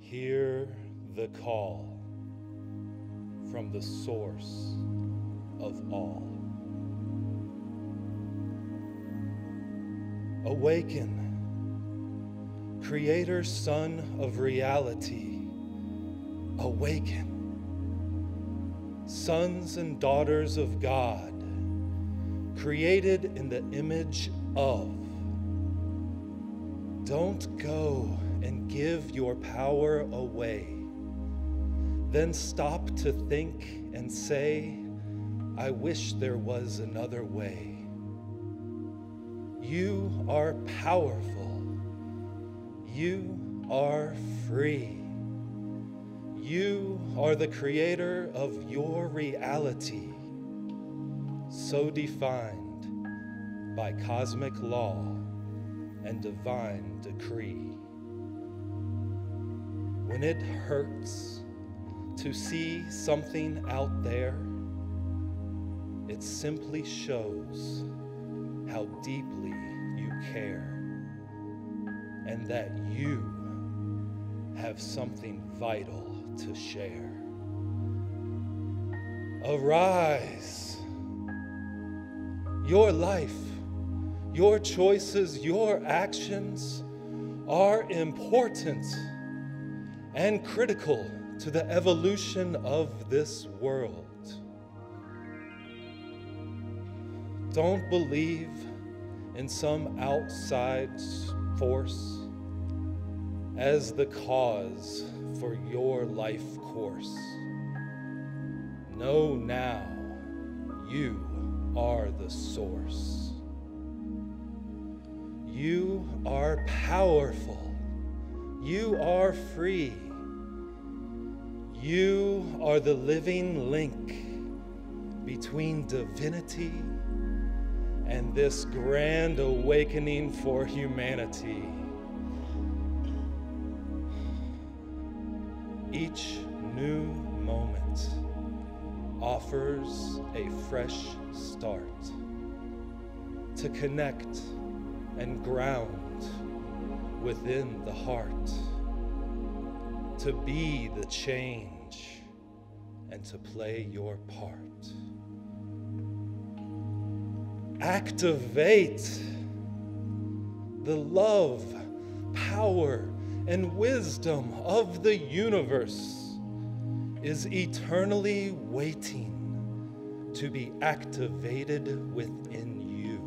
Hear the call from the source of all. Awaken, Creator, Son of reality. Awaken, sons and daughters of God, created in the image of. Don't go and give your power away. Then stop to think and say, I wish there was another way. You are powerful. You are free. You are the creator of your reality, so defined by cosmic law and divine decree. When it hurts to see something out there, it simply shows how deeply you care and that you have something vital to share. Arise. Your life, your choices, your actions are important and critical to the evolution of this world. Don't believe in some outside force as the cause for your life course. Know now you are the source. You are powerful. You are free. You are the living link between divinity and this grand awakening for humanity. Each new moment offers a fresh start to connect and ground within the heart, to be the change and to play your part. Activate the love, power, and wisdom of the universe is eternally waiting to be activated within you.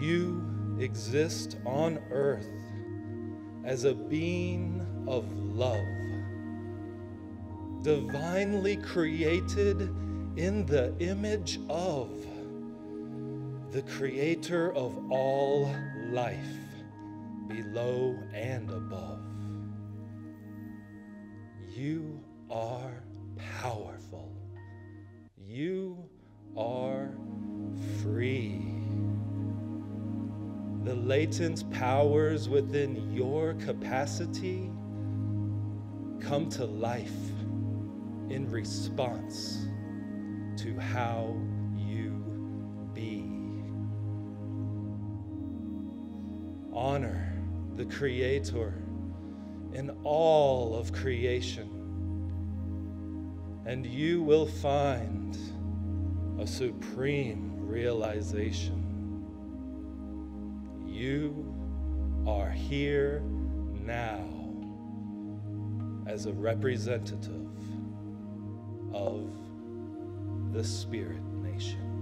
You exist on earth as a being of love, divinely created in the image of the creator of all life, below and above. You are powerful. You are free. The latent powers within your capacity come to life in response to how you be. Honor the Creator in all of creation, and you will find a supreme realization. You are here now as a representative of the Spirit Nation.